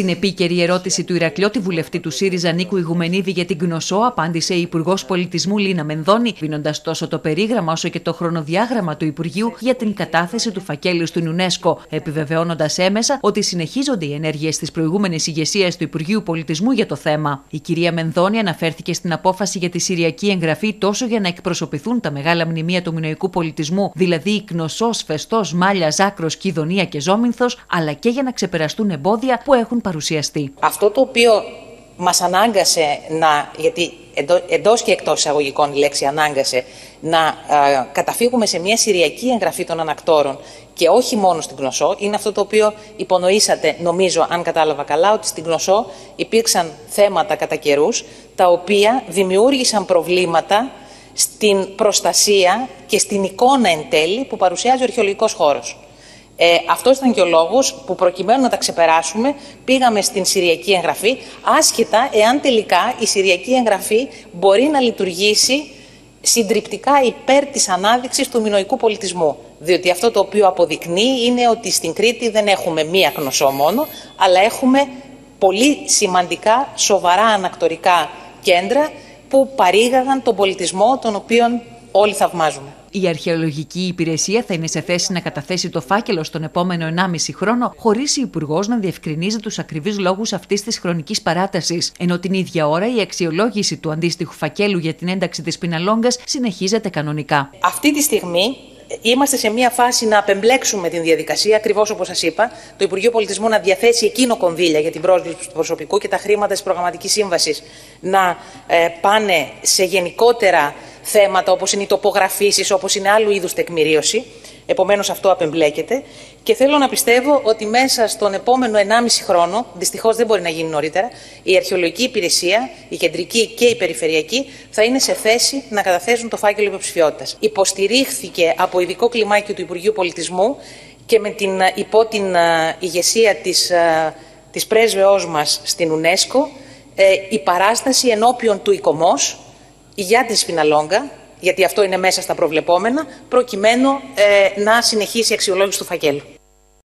Στην επίκαιρη ερώτηση του Ηρακλειώτη βουλευτή του ΣΥΡΙΖΑ Νίκου Ιγουμενίδη για την Γνωσό, απάντησε η Υπουργός Πολιτισμού Λίνα Μενδώνη, δίνοντας τόσο το περίγραμμα όσο και το χρονοδιάγραμμα του Υπουργείου για την κατάθεση του φακέλου στην UNESCO, επιβεβαιώνοντας έμεσα ότι συνεχίζονται οι ενέργειες της προηγούμενης ηγεσίας του Υπουργείου Πολιτισμού για το θέμα. Η κυρία Μενδώνη αναφέρθηκε στην απόφαση για τη Συριακή εγγραφή τόσο για να εκπροσωπηθούν τα μεγάλα μνημεία του μηνοϊκού πολιτισμού, δηλαδή η Κνωσός, Φεστός, Μάλιας, Ζάκρο, Κιδονία και Ζώμινθο, αλλά και για να ξεπεραστούν εμπόδια που έχουν παρουσιαστεί. Αυτό το οποίο μας ανάγκασε να, γιατί εντό, εντός και εκτός εισαγωγικών η λέξη ανάγκασε, να ε, καταφύγουμε σε μια συριακή εγγραφή των ανακτόρων και όχι μόνο στην Γνωσό, είναι αυτό το οποίο υπονοήσατε, νομίζω, αν κατάλαβα καλά, ότι στην Γνωσό υπήρξαν θέματα κατά καιρούς, τα οποία δημιούργησαν προβλήματα στην προστασία και στην εικόνα εν τέλει που παρουσιάζει ο αρχαιολογικός χώρος. Ε, Αυτός ήταν και ο λόγος που προκειμένου να τα ξεπεράσουμε πήγαμε στην Συριακή εγγραφή, άσχετα εάν τελικά η Συριακή εγγραφή μπορεί να λειτουργήσει συντριπτικά υπέρ της ανάδειξης του μινοϊκού πολιτισμού. Διότι αυτό το οποίο αποδεικνύει είναι ότι στην Κρήτη δεν έχουμε μία γνωσό μόνο, αλλά έχουμε πολύ σημαντικά, σοβαρά ανακτορικά κέντρα που παρήγαγαν τον πολιτισμό τον οποίο όλοι θαυμάζουμε. Η αρχαιολογική υπηρεσία θα είναι σε θέση να καταθέσει το φάκελο στον επόμενο 1,5 χρόνο, χωρίς η Υπουργός να διευκρινίζει τους ακριβείς λόγους αυτής της χρονικής παράτασης. Ενώ την ίδια ώρα η αξιολόγηση του αντίστοιχου φακέλου για την ένταξη της Πιναλόγκας συνεχίζεται κανονικά. Αυτή τη στιγμή είμαστε σε μια φάση να απεμπλέξουμε την διαδικασία, ακριβώς όπως σας είπα, το Υπουργείο Πολιτισμού να διαθέσει εκείνο κονδύλια για την πρόσληψη του προσωπικού και τα χρήματα της προγραμματικής σύμβασης να ε, πάνε σε γενικότερα θέματα όπως είναι οι τοπογραφήσεις, όπως είναι άλλου είδους τεκμηρίωση. Επομένως αυτό απεμπλέκεται και θέλω να πιστεύω ότι μέσα στον επόμενο 1,5 χρόνο, δυστυχώς δεν μπορεί να γίνει νωρίτερα, η αρχαιολογική υπηρεσία, η κεντρική και η περιφερειακή, θα είναι σε θέση να καταθέσουν το φάκελο υποψηφιότητας. Υποστηρίχθηκε από ειδικό κλιμάκιο του Υπουργείου Πολιτισμού και με την, υπό την ηγεσία της, της πρέσβεώς μας στην UNESCO ε, η παράσταση ενώπιον του ΙΚΟΜΟΣ, για τη Σπιναλόγκα, γιατί αυτό είναι μέσα στα προβλεπόμενα, προκειμένου ε, να συνεχίσει η αξιολόγηση του φακέλου.